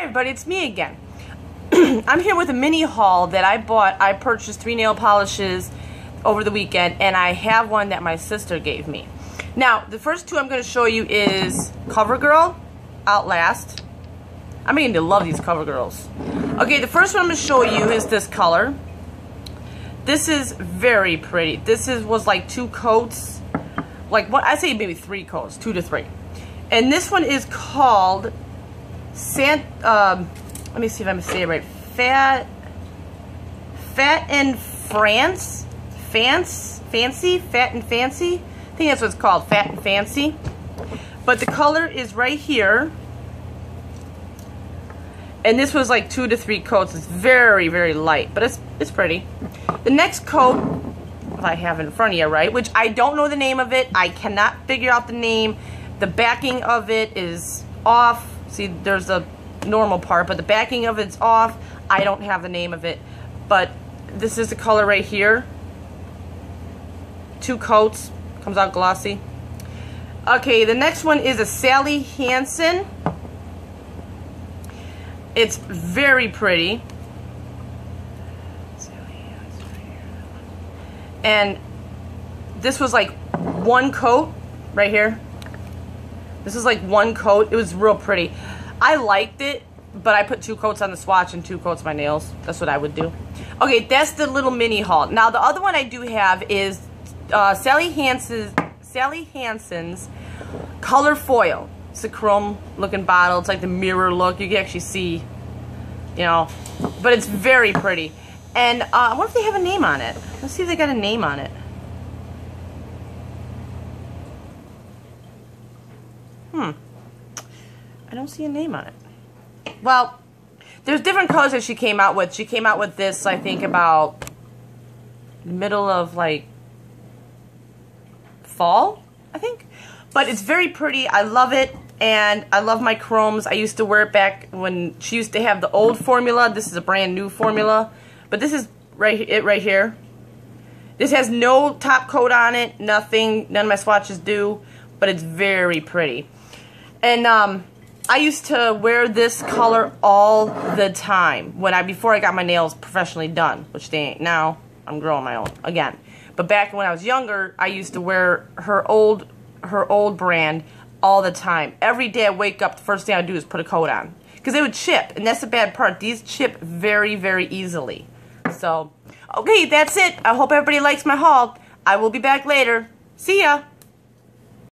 Everybody, it's me again. I'm here with a mini haul that I bought. I purchased three nail polishes over the weekend and I have one that my sister gave me. Now, the first two I'm going to show you is CoverGirl Outlast. I'm beginning to love these CoverGirls. Okay, the first one I'm going to show you is this color. This is very pretty. This is was like two coats. Like, what I say maybe three coats, two to three. And this one is called Um, let me see if I'm going to say it right. Fat, Fat and France, Fance, Fancy, Fat and Fancy. I think that's what it's called, Fat and Fancy. But the color is right here. And this was like two to three coats. It's very, very light, but it's it's pretty. The next coat I have in front of you, right, which I don't know the name of it. I cannot figure out the name. The backing of it is off. See, there's a normal part, but the backing of it's off. I don't have the name of it, but this is the color right here. Two coats, comes out glossy. Okay, the next one is a Sally Hansen. It's very pretty. And this was like one coat right here. This is like one coat. It was real pretty. I liked it, but I put two coats on the swatch and two coats on my nails. That's what I would do. Okay, that's the little mini haul. Now, the other one I do have is uh, Sally Hansen's, Sally Hansen's Color Foil. It's a chrome looking bottle. It's like the mirror look. You can actually see, you know, but it's very pretty. And uh, what if they have a name on it? Let's see if they got a name on it. Hmm. I don't see a name on it. Well, there's different colors that she came out with. She came out with this, I think, about the middle of, like, fall, I think. But it's very pretty. I love it. And I love my chromes. I used to wear it back when she used to have the old formula. This is a brand new formula. But this is right it right here. This has no top coat on it. Nothing. None of my swatches do. But it's very pretty. And um, I used to wear this color all the time when I before I got my nails professionally done, which they ain't now. I'm growing my own again. But back when I was younger, I used to wear her old her old brand all the time. Every day I wake up, the first thing I do is put a coat on. Because they would chip, and that's the bad part. These chip very, very easily. So, okay, that's it. I hope everybody likes my haul. I will be back later. See ya!